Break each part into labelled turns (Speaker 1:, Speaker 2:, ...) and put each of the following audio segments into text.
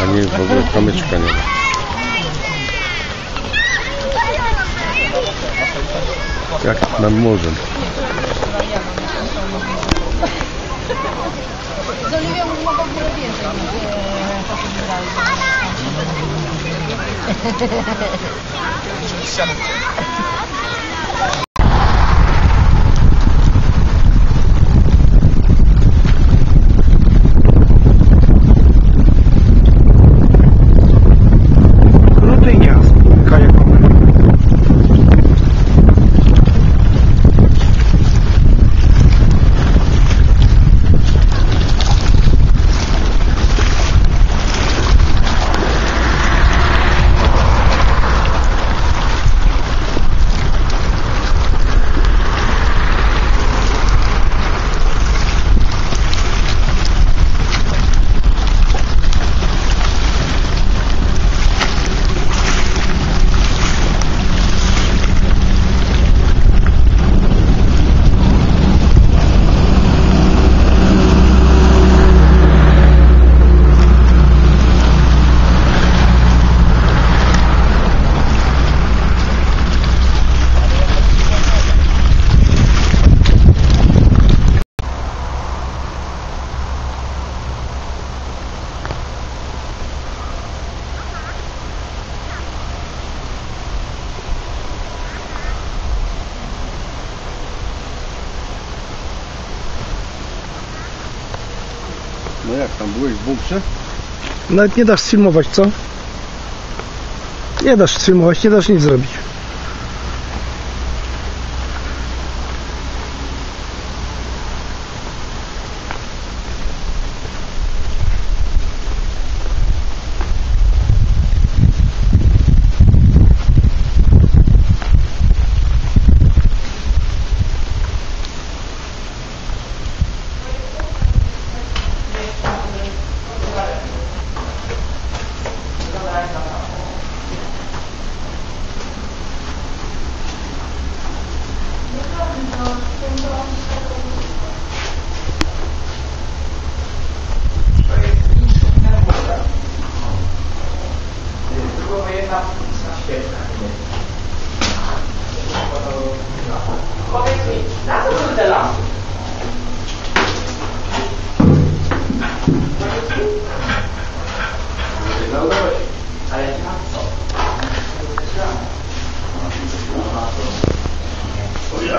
Speaker 1: A nie, w ogóle kamyczka nie ma. Jak nad morzem.
Speaker 2: Z Oliwią mogą w ogóle więcej niż to
Speaker 3: się wydaje.
Speaker 1: No jak tam byłeś w bunkrze?
Speaker 3: Nawet nie dasz sfilmować, co? Nie dasz sfilmować, nie dasz nic zrobić.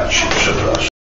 Speaker 1: 去不是不知道。